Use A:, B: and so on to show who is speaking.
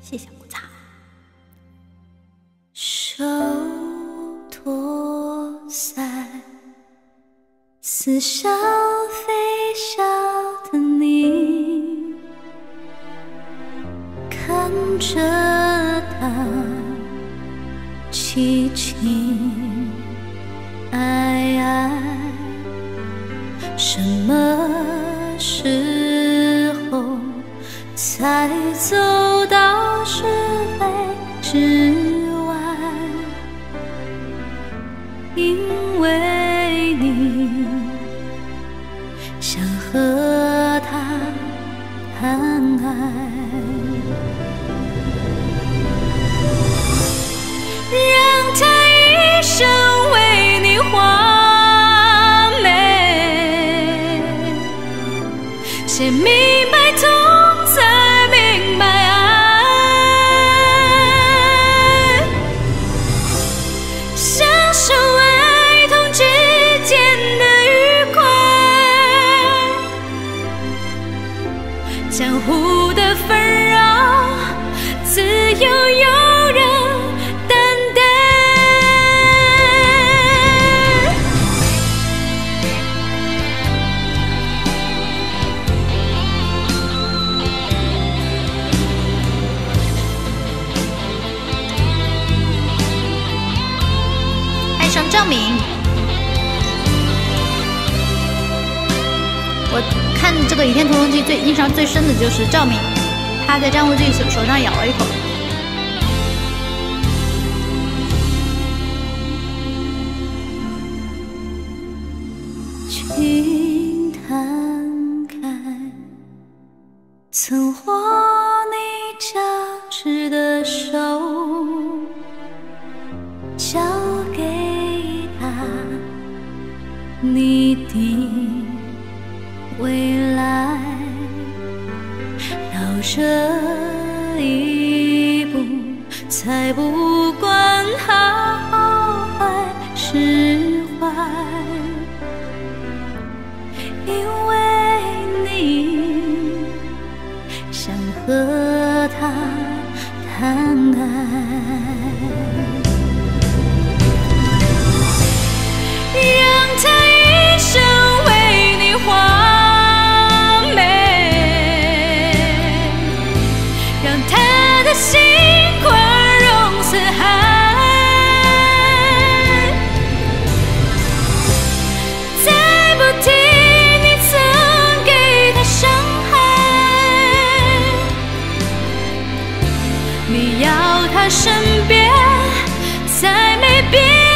A: 谢谢木茶。
B: 手托腮，似笑非笑的你，看着他凄凄才走到是非之外？因为你
A: 赵敏，我看这个《倚天屠龙记》最印象最深的就是赵敏，她在张无忌手手上咬了一口。
B: 爱到这一步，才不管好坏，是坏。因为你想和他谈爱。身边再没别